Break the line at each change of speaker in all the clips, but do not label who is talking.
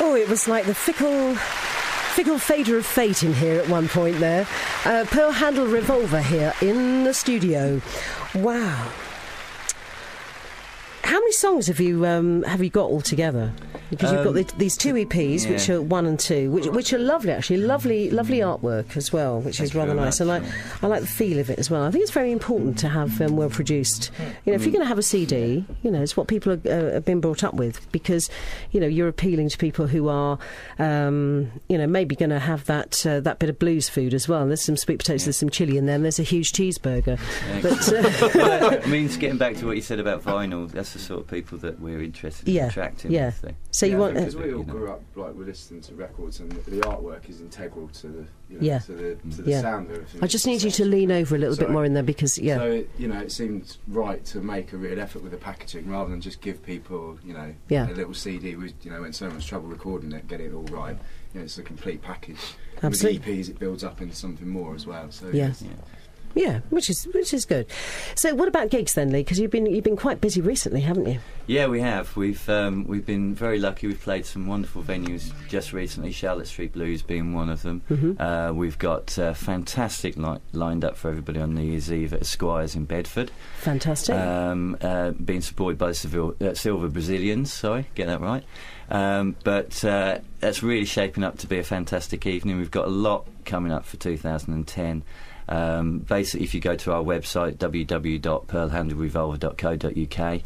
Oh, it was like the fickle. Fickle fader of fate in here at one point there. Uh, Pearl Handled Revolver here in the studio. Wow. How many songs have you um, have you got altogether? Because you've got
Um,
the, these two EPs, which are one and two, which, which are lovely actually, lovely, lovely artwork as well, which is rather nice. And I,
much,
I like the feel of it as well. I think it's very important to have um, well produced. You know, if you're going to have a CD, you know, it's what people are, uh, have been brought up with because, you know, you're appealing to people who are, um, you know, maybe going to have that uh, that bit of blues food as well. And there's some sweet potatoes, there's some chili in there, and there's a huge cheeseburger. But uh,
well, I mean, getting back to what you said about vinyl, that's the sort of people that we're interested in
Yeah,
attracting.
yeah.
with the-
so you
yeah,
want.
because
Uh,
we all
you know.
grew up like we're listening to records, and the, the artwork is integral to the you know,
Yeah.
to the to the
Yeah.
sound of everything.
I just need you to lean over a little bit more in there because yeah.
So it, you know, it seemed right to make a real effort with the packaging rather than just give people you know
Yeah.
a little CD. We you know went so much trouble recording it, getting it all right. You know, it's a complete package.
Absolutely.
With the EPs, it builds up into something more as well. So
Yeah.
Yeah.
Yeah, which is which is good. So, what about gigs then, Lee? Because you've been you've been quite busy recently, haven't you?
Yeah, we have. We've um, we've been very lucky. We've played some wonderful venues just recently. Charlotte Street Blues being one of them.
Mhm.
Uh, we've got uh, fantastic li- lined up for everybody on New Year's Eve at Squires in Bedford.
Fantastic.
Um, uh, being supported by the Seville, uh, Silver Brazilians. Sorry, get that right. Um, but uh, that's really shaping up to be a fantastic evening. We've got a lot coming up for 2010. Um, basically, if you go to our website www.pearlhandledrevolver.co.uk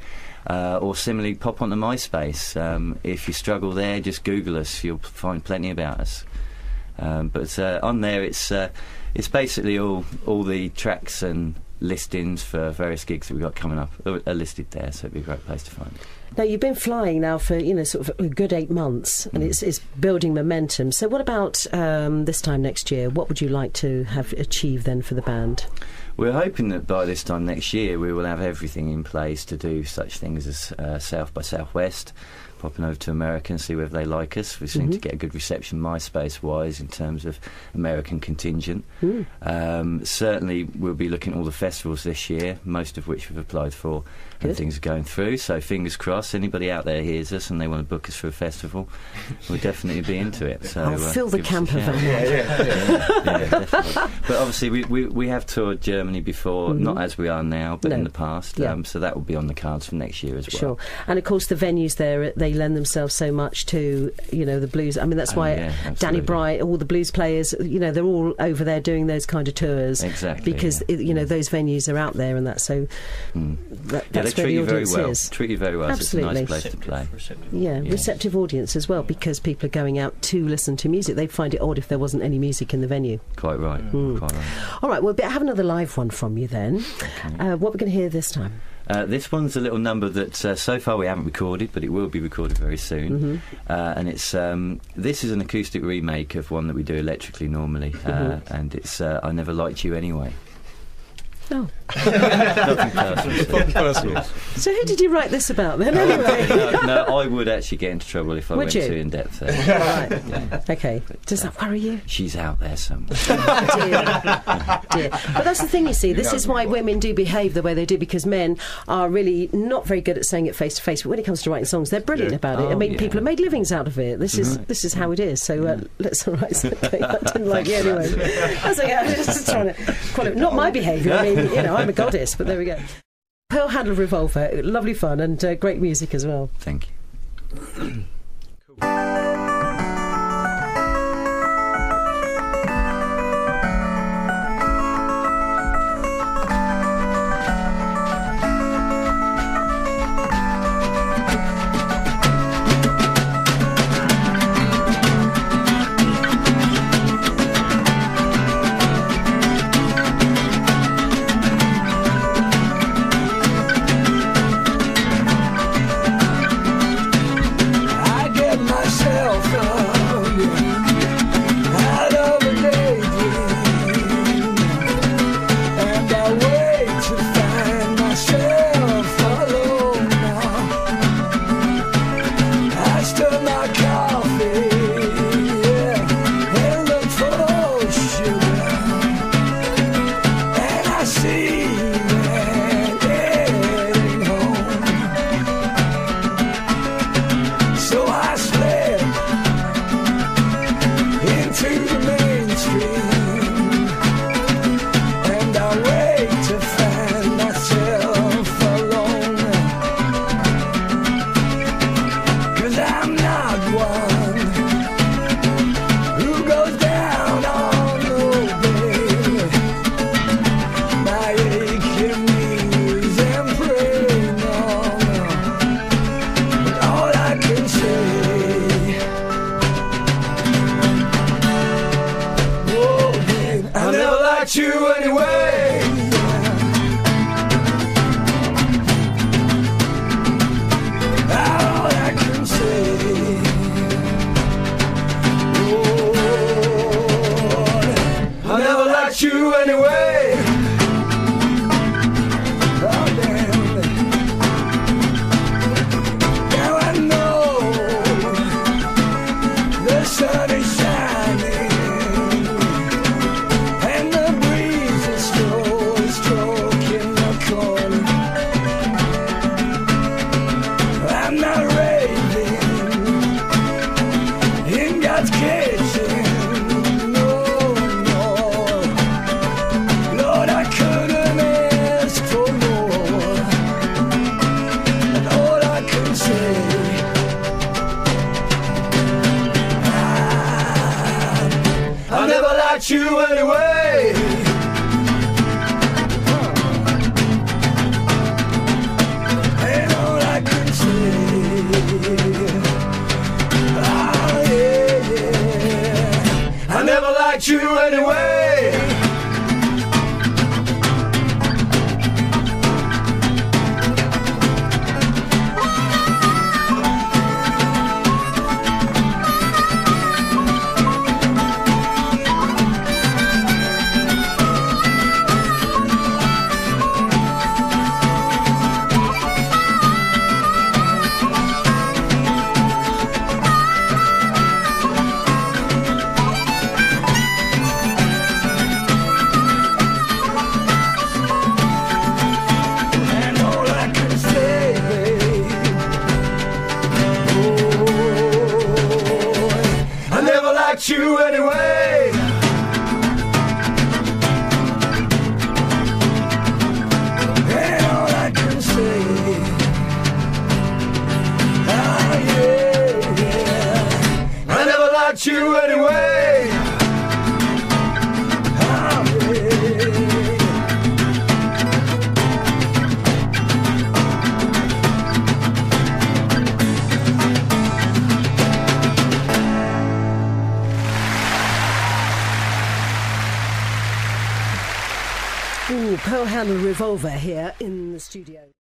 uh, or similarly pop onto MySpace. Um, if you struggle there, just Google us. You'll find plenty about us. Um, but uh, on there, it's uh, it's basically all all the tracks and listings for various gigs that we've got coming up are, are listed there. So it'd be a great place to find. it.
now, you've been flying now for you know sort of a good eight months, and it's it's building momentum. So, what about um, this time next year? What would you like to have achieved then for the band?
We're hoping that by this time next year we will have everything in place to do such things as uh, South by Southwest, popping over to America and see whether they like us. We seem to
Mhm.
get a good reception MySpace wise in terms of American contingent.
Mm.
Um, certainly, we'll be looking at all the festivals this year, most of which we've applied for,
Good.
and things are going through. So, fingers crossed. Anybody out there hears us and they want to book us for a festival, we'll definitely be into it. So,
I'll
uh,
fill the
give us a
camper
shout.
van.
yeah, yeah, definitely. But obviously, we, we, we have toured Germany before,
Mhm.
not as we are now, but
No.
in the past.
Yeah.
Um, so that will be on the cards for next year as well.
Sure, and of course the venues there they lend themselves so much to you know the blues. I mean that's
Oh,
why
yeah,
Danny
absolutely.
Bright, all the blues players, you know they're all over there doing those kind of tours
Exactly.
because
yeah.
it, you know those venues are out there and that so
Mm.
that,
Yeah,
that's
they
where
treat
the
you very
audience
well.
is.
Treat you very well.
Absolutely.
It's a nice place to play.
Yeah,
Yeah.
receptive audience as well because people are going out to listen to music. They'd find it odd if there wasn't any music in the venue.
Quite right.
Mm.
Quite right.
All right, well, we'll have another live one from you then.
Okay.
Uh, what we're going to hear this time?
Uh, this one's a little number that uh, so far we haven't recorded, but it will be recorded very soon.
Mhm.
Uh, and it's um, this is an acoustic remake of one that we do electrically normally, uh,
Mhm.
and it's uh, "I Never Liked You Anyway."
Oh,
Nothing personal.
Personal.
so who did you write this about then? Anyway,
no, no, I would actually get into trouble if I
Would
went
you?
too in depth there.
right.
Yeah.
Okay.
But,
Does
uh,
that worry you?
She's out there somewhere.
dear. dear. But that's the thing, you see. This is why women do behave the way they do because men are really not very good at saying it face to face. But when it comes to writing songs, they're brilliant
Yeah.
about it. I
Oh,
mean,
yeah.
people have made livings out of it. This is this is how it is. So uh, let's all right. Okay, I didn't like you anyway. I was like, I was just trying to qualify. Not my behaviour. I mean, you know, I'm a goddess. But there we go. Pearl Handled Revolver, lovely fun and uh, great music as well.
Thank you.
you anyway. I can say. Oh, I never liked you anyway.
Pearl Handled Revolver here in the studio.